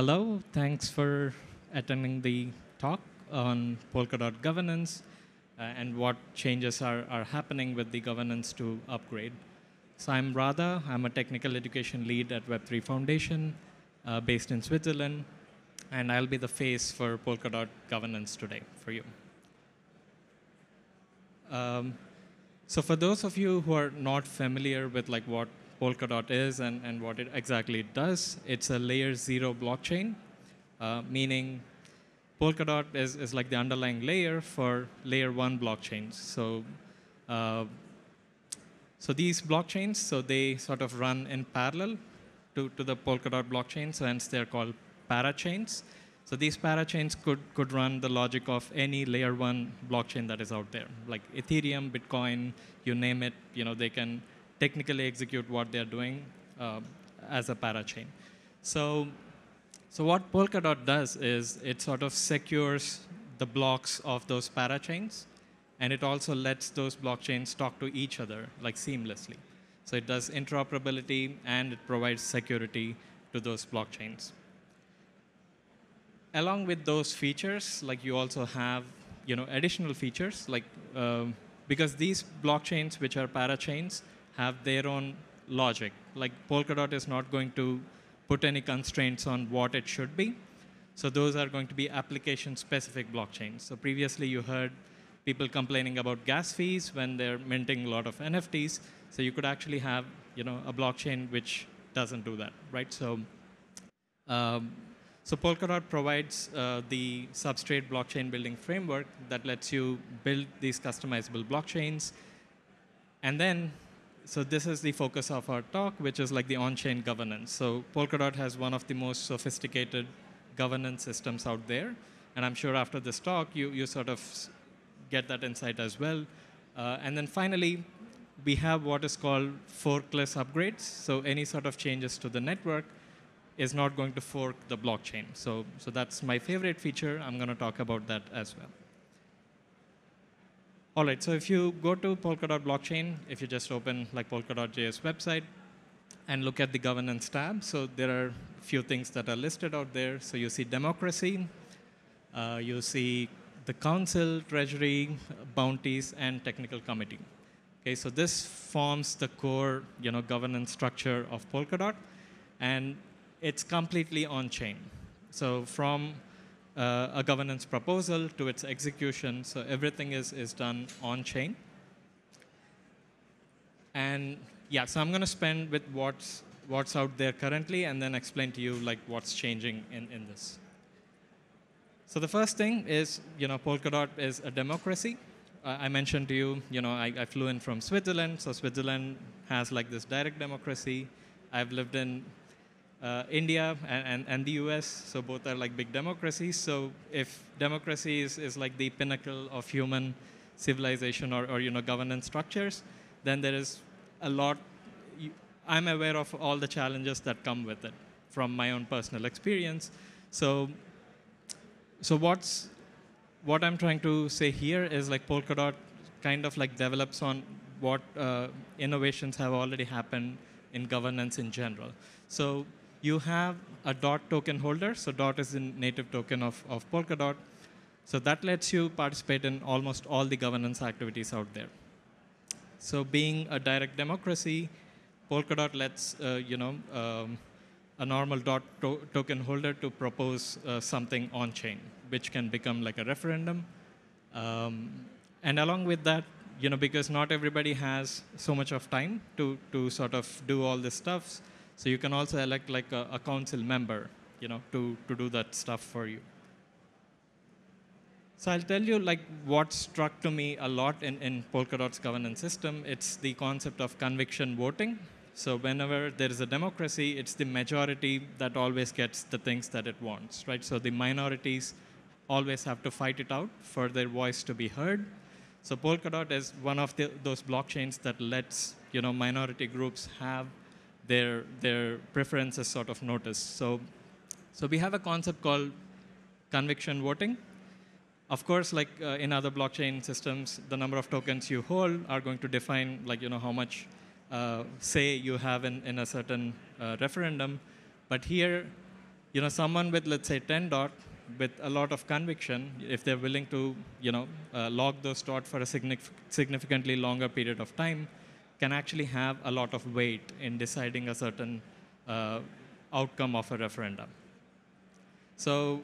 Hello, thanks for attending the talk on Polkadot governance uh, and what changes are, are happening with the governance to upgrade. So I'm Radha, I'm a technical education lead at Web3 Foundation uh, based in Switzerland, and I'll be the face for Polkadot governance today for you. Um, so for those of you who are not familiar with like what Polkadot is and, and what it exactly does, it's a layer zero blockchain, uh, meaning Polkadot is, is like the underlying layer for layer one blockchains. So, uh, so these blockchains, so they sort of run in parallel to, to the Polkadot blockchain, so hence they're called parachains. So these parachains could, could run the logic of any layer one blockchain that is out there, like Ethereum, Bitcoin, you name it, you know, they can technically execute what they're doing uh, as a parachain. So, so what Polkadot does is it sort of secures the blocks of those parachains, and it also lets those blockchains talk to each other like seamlessly. So it does interoperability and it provides security to those blockchains along with those features, like you also have you know, additional features, like um, because these blockchains, which are parachains, have their own logic. Like Polkadot is not going to put any constraints on what it should be. So those are going to be application-specific blockchains. So previously you heard people complaining about gas fees when they're minting a lot of NFTs. So you could actually have you know, a blockchain which doesn't do that, right? So um, so Polkadot provides uh, the substrate blockchain building framework that lets you build these customizable blockchains. And then, so this is the focus of our talk, which is like the on-chain governance. So Polkadot has one of the most sophisticated governance systems out there. And I'm sure after this talk, you, you sort of get that insight as well. Uh, and then finally, we have what is called forkless upgrades. So any sort of changes to the network is not going to fork the blockchain. So, so that's my favorite feature. I'm going to talk about that as well. All right, so if you go to Polkadot blockchain, if you just open like Polkadot.js website and look at the governance tab, so there are a few things that are listed out there. So you see democracy, uh, you see the council, treasury, bounties, and technical committee. Okay, so this forms the core, you know, governance structure of Polkadot, and it's completely on-chain. So from uh, a governance proposal to its execution, so everything is, is done on-chain. And yeah, so I'm going to spend with what's, what's out there currently and then explain to you like what's changing in, in this. So the first thing is, you know, Polkadot is a democracy. Uh, I mentioned to you, you know, I, I flew in from Switzerland. So Switzerland has like this direct democracy. I've lived in uh, India and, and, and, the US, so both are like big democracies. So if democracy is, is like the pinnacle of human civilization or, or you know, governance structures, then there is a lot, I'm aware of all the challenges that come with it from my own personal experience. So, so what's, what I'm trying to say here is like Polkadot kind of like develops on what uh, innovations have already happened in governance in general. So you have a dot token holder. So dot is the native token of, of Polkadot. So that lets you participate in almost all the governance activities out there. So being a direct democracy, Polkadot lets uh, you know um, a normal dot to token holder to propose uh, something on chain, which can become like a referendum. Um, and along with that, you know, because not everybody has so much of time to to sort of do all this stuff, so you can also elect like a, a council member, you know, to, to do that stuff for you. So I'll tell you like what struck to me a lot in, in Polkadot's governance system. It's the concept of conviction voting. So whenever there is a democracy, it's the majority that always gets the things that it wants, right? So the minorities always have to fight it out for their voice to be heard. So Polkadot is one of the, those blockchains that lets you know minority groups have their, their preferences sort of noticed. So, so we have a concept called conviction voting. Of course, like uh, in other blockchain systems, the number of tokens you hold are going to define like, you know, how much uh, say you have in, in a certain uh, referendum. But here, you know, someone with, let's say, 10 dot, with a lot of conviction, if they're willing to, you know, uh, log those dot for a signif significantly longer period of time, can actually have a lot of weight in deciding a certain uh, outcome of a referendum. So,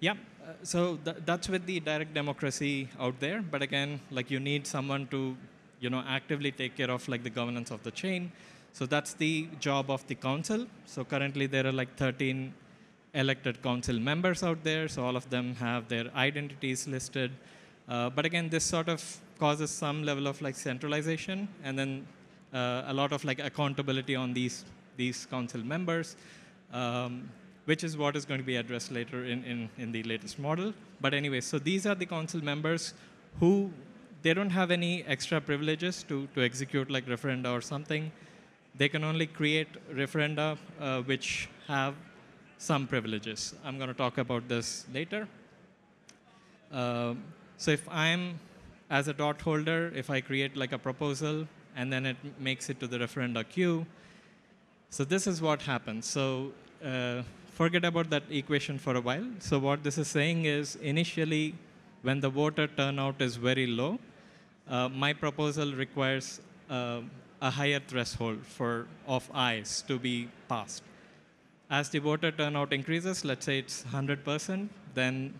yeah, so th that's with the direct democracy out there. But again, like you need someone to, you know, actively take care of like the governance of the chain. So that's the job of the council. So currently there are like 13 elected council members out there. So all of them have their identities listed. Uh, but again, this sort of causes some level of like centralization and then uh, a lot of like accountability on these, these council members, um, which is what is going to be addressed later in, in, in the latest model. But anyway, so these are the council members who, they don't have any extra privileges to, to execute like referenda or something. They can only create referenda uh, which have some privileges. I'm going to talk about this later. Um, so if I'm, as a dot holder, if I create like a proposal and then it makes it to the referenda queue, so this is what happens. So uh, forget about that equation for a while. So what this is saying is initially, when the voter turnout is very low, uh, my proposal requires uh, a higher threshold for of ayes to be passed. As the voter turnout increases, let's say it's 100%, then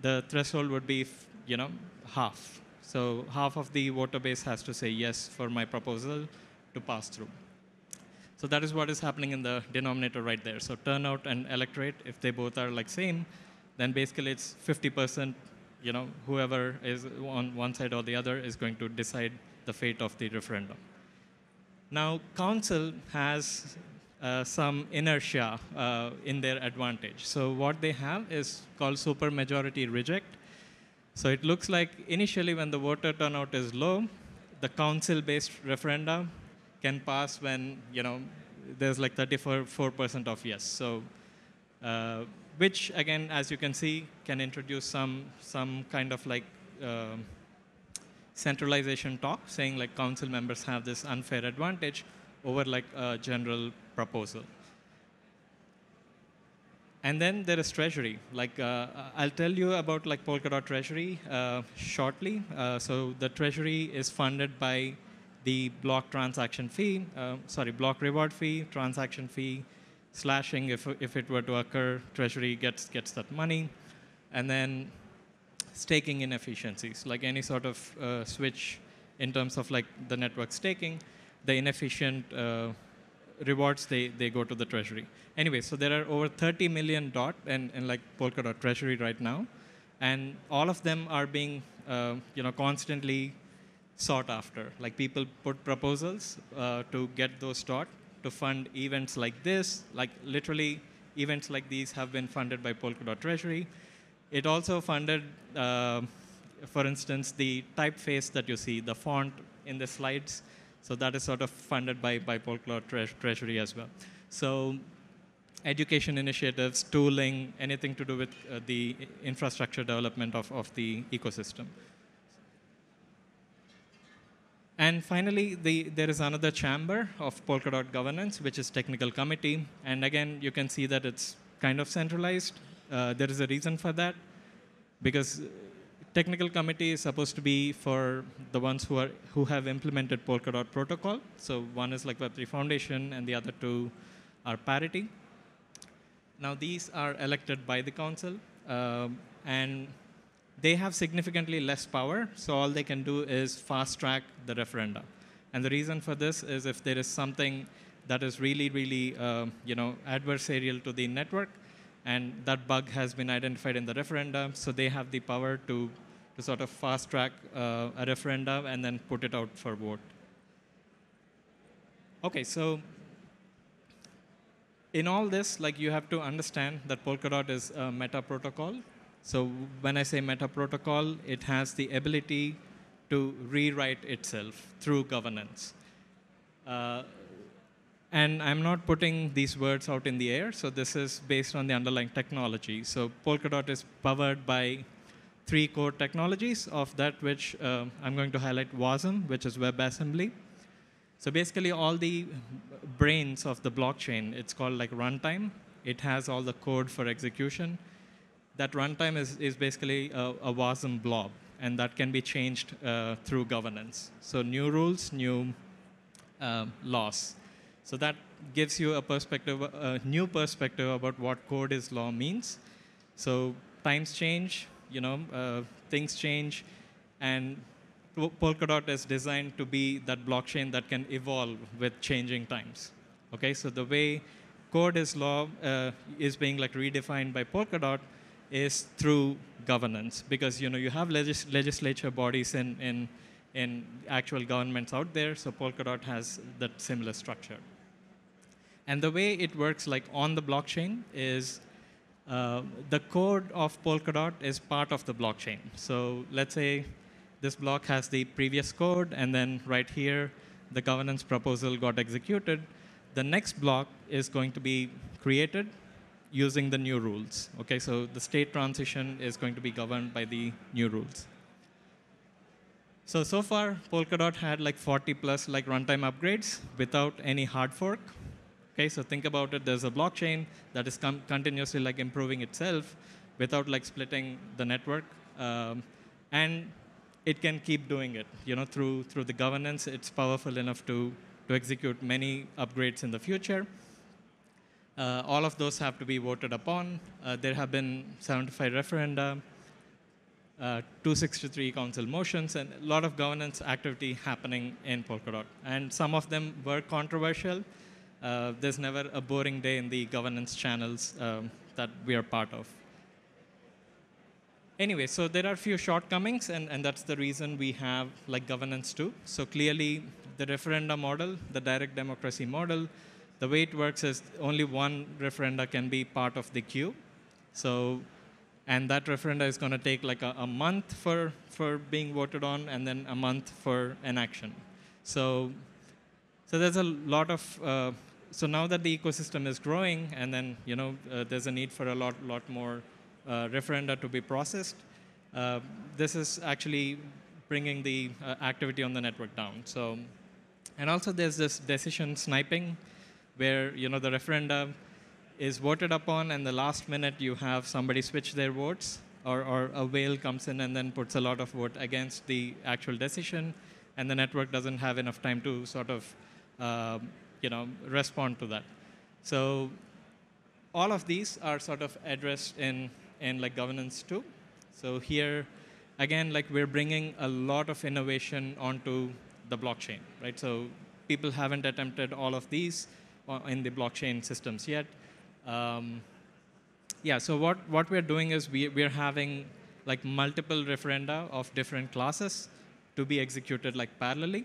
the threshold would be, you know, half. So half of the voter base has to say yes for my proposal to pass through. So that is what is happening in the denominator right there. So turnout and electorate, if they both are like same, then basically it's 50%, you know, whoever is on one side or the other is going to decide the fate of the referendum. Now, council has uh, some inertia uh, in their advantage. So what they have is called supermajority reject. So it looks like initially when the voter turnout is low, the council-based referenda can pass when you know there's like 34% of yes. So uh, which again, as you can see, can introduce some some kind of like uh, centralization talk, saying like council members have this unfair advantage over like a general proposal. And then there is Treasury. Like uh, I'll tell you about like Polkadot Treasury uh, shortly. Uh, so the Treasury is funded by the block transaction fee, uh, sorry, block reward fee, transaction fee, slashing if, if it were to occur, Treasury gets, gets that money. And then staking inefficiencies, like any sort of uh, switch in terms of like the network staking, the inefficient uh, rewards, they, they go to the treasury. Anyway, so there are over 30 million dot and, and like Polkadot treasury right now. And all of them are being uh, you know, constantly sought after. Like people put proposals uh, to get those dot to fund events like this. Like literally events like these have been funded by Polkadot treasury. It also funded, uh, for instance, the typeface that you see, the font in the slides. So that is sort of funded by, by Polkadot tre Treasury as well. So education initiatives, tooling, anything to do with uh, the infrastructure development of, of the ecosystem. And finally, the, there is another chamber of Polkadot governance, which is technical committee. And again, you can see that it's kind of centralized. Uh, there is a reason for that, because technical committee is supposed to be for the ones who are who have implemented Polkadot protocol. So one is like Web3 Foundation, and the other two are Parity. Now these are elected by the council, um, and they have significantly less power. So all they can do is fast track the referenda. And the reason for this is if there is something that is really, really, uh, you know, adversarial to the network, and that bug has been identified in the referendum, so they have the power to, to sort of fast track uh, a referendum and then put it out for vote. Okay, so in all this, like you have to understand that Polkadot is a meta protocol. So when I say meta protocol, it has the ability to rewrite itself through governance. Uh, and I'm not putting these words out in the air, so this is based on the underlying technology. So Polkadot is powered by three core technologies, of that which uh, I'm going to highlight WASM, which is WebAssembly. So basically, all the brains of the blockchain, it's called like runtime. It has all the code for execution. That runtime is, is basically a, a WASM blob, and that can be changed uh, through governance. So new rules, new um, laws. So that gives you a perspective, a new perspective about what code is law means. So times change, you know, uh, things change, and Polkadot is designed to be that blockchain that can evolve with changing times. Okay, so the way code is law uh, is being like redefined by Polkadot is through governance because you know you have legis legislature bodies in, in in actual governments out there, so Polkadot has that similar structure. And the way it works like on the blockchain is uh, the code of Polkadot is part of the blockchain. So let's say this block has the previous code, and then right here, the governance proposal got executed. The next block is going to be created using the new rules. Okay, so the state transition is going to be governed by the new rules. So, so far, Polkadot had like 40 plus like runtime upgrades without any hard fork. Okay, so think about it. There's a blockchain that is continuously like improving itself without like splitting the network. Um, and it can keep doing it. You know, through, through the governance, it's powerful enough to, to execute many upgrades in the future. Uh, all of those have to be voted upon. Uh, there have been 75 referenda, uh, 263 council motions, and a lot of governance activity happening in Polkadot. And some of them were controversial. Uh, there's never a boring day in the governance channels um, that we are part of. Anyway, so there are a few shortcomings, and, and that's the reason we have like governance two. So clearly, the referenda model, the direct democracy model, the way it works is only one referenda can be part of the queue. So, and that referenda is going to take like a, a, month for, for being voted on, and then a month for an action. So, so there's a lot of uh, so now that the ecosystem is growing, and then you know uh, there's a need for a lot lot more uh, referenda to be processed. Uh, this is actually bringing the uh, activity on the network down. So, and also there's this decision sniping, where you know the referenda is voted upon, and the last minute you have somebody switch their votes, or, or a whale comes in and then puts a lot of vote against the actual decision, and the network doesn't have enough time to sort of uh, you know respond to that. So all of these are sort of addressed in and like governance two. So here, again, like we're bringing a lot of innovation onto the blockchain, right? So people haven't attempted all of these uh, in the blockchain systems yet. Um, yeah, so what, what we're doing is we, we're having like multiple referenda of different classes to be executed like parallelly.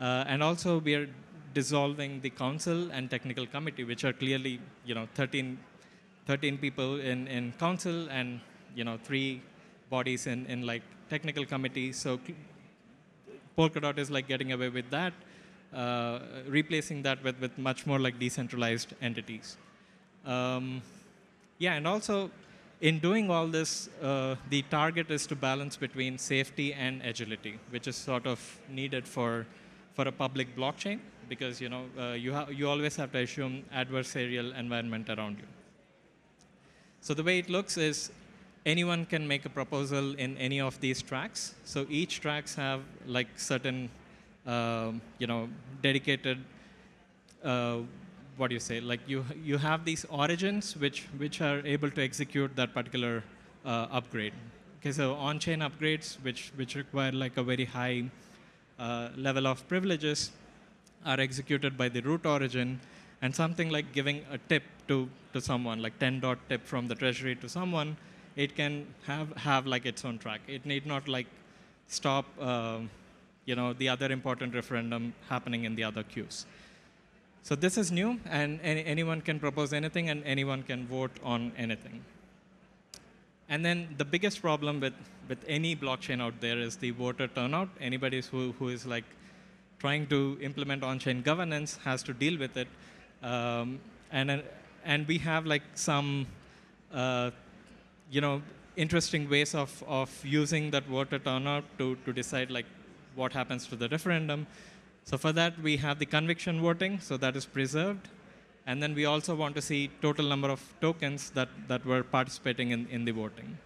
Uh, and also we are dissolving the council and technical committee, which are clearly, you know, 13 13 people in, in council and you know three bodies in, in like technical committee. So Polkadot is like getting away with that, uh, replacing that with, with much more like decentralized entities. Um, yeah, and also in doing all this, uh, the target is to balance between safety and agility, which is sort of needed for, for a public blockchain because you know uh, you, you always have to assume adversarial environment around you. So the way it looks is anyone can make a proposal in any of these tracks. So each tracks have like certain, uh, you know, dedicated, uh, what do you say? Like you you have these origins which which are able to execute that particular uh, upgrade. Okay, so on-chain upgrades which which require like a very high uh, level of privileges are executed by the root origin and something like giving a tip to, to someone, like 10 dot tip from the treasury to someone, it can have, have like its own track. It need not like stop uh, you know, the other important referendum happening in the other queues. So this is new, and any, anyone can propose anything, and anyone can vote on anything. And then the biggest problem with, with any blockchain out there is the voter turnout. Anybody who, who is like trying to implement on-chain governance has to deal with it. Um, and, and we have like some, uh, you know, interesting ways of, of using that voter turnout to, to decide like what happens to the referendum. So for that, we have the conviction voting, so that is preserved. And then we also want to see total number of tokens that, that were participating in, in the voting.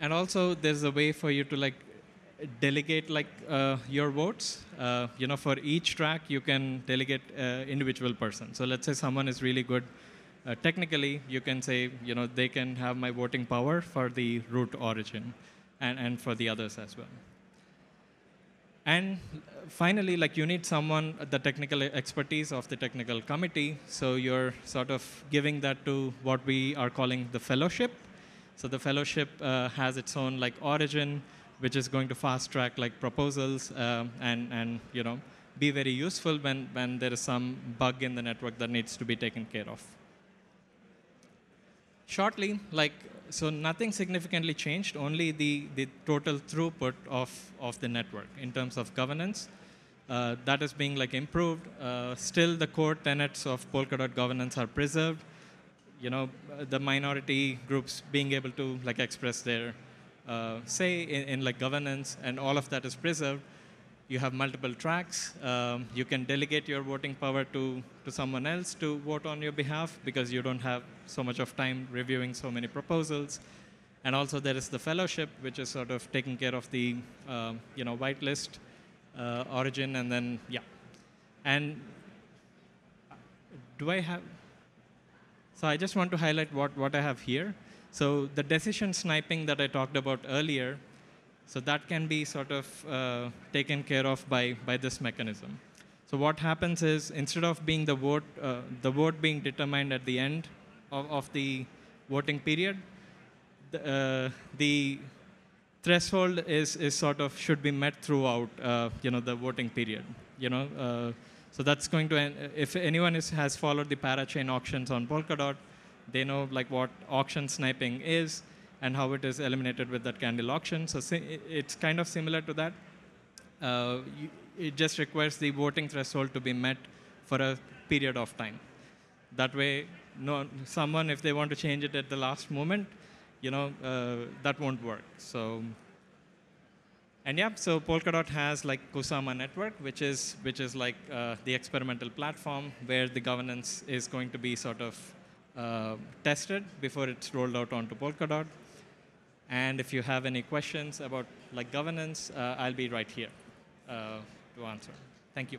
And also, there's a way for you to like delegate like uh, your votes. Uh, you know, for each track, you can delegate uh, individual person. So let's say someone is really good uh, technically, you can say, you know, they can have my voting power for the root origin and, and for the others as well. And finally, like you need someone, the technical expertise of the technical committee. So you're sort of giving that to what we are calling the fellowship. So the fellowship uh, has its own like origin, which is going to fast track like proposals uh, and, and you know, be very useful when, when there is some bug in the network that needs to be taken care of. Shortly, like so nothing significantly changed, only the, the total throughput of, of the network in terms of governance. Uh, that is being like improved. Uh, still, the core tenets of Polkadot governance are preserved. You know, the minority groups being able to like express their uh, say in, in, like governance, and all of that is preserved. You have multiple tracks. Um, you can delegate your voting power to, to someone else to vote on your behalf because you don't have so much of time reviewing so many proposals. And also there is the fellowship, which is sort of taking care of the uh, you know whitelist uh, origin, and then yeah. And do I have? So I just want to highlight what what I have here. So the decision sniping that I talked about earlier so that can be sort of uh, taken care of by, by this mechanism. So what happens is instead of being the vote, uh, the vote being determined at the end of, of the voting period, the, uh, the threshold is, is sort of should be met throughout uh, you know, the voting period. You know, uh, so that's going to, end, if anyone is, has followed the parachain auctions on Polkadot, they know like what auction sniping is and how it is eliminated with that candle auction. So it's kind of similar to that. Uh, it just requires the voting threshold to be met for a period of time. That way, no, someone, if they want to change it at the last moment, you know, uh, that won't work. So, and yeah, so Polkadot has like Kusama network, which is which is like uh, the experimental platform where the governance is going to be sort of uh, tested before it's rolled out onto Polkadot. And if you have any questions about like governance, uh, I'll be right here uh, to answer. Thank you.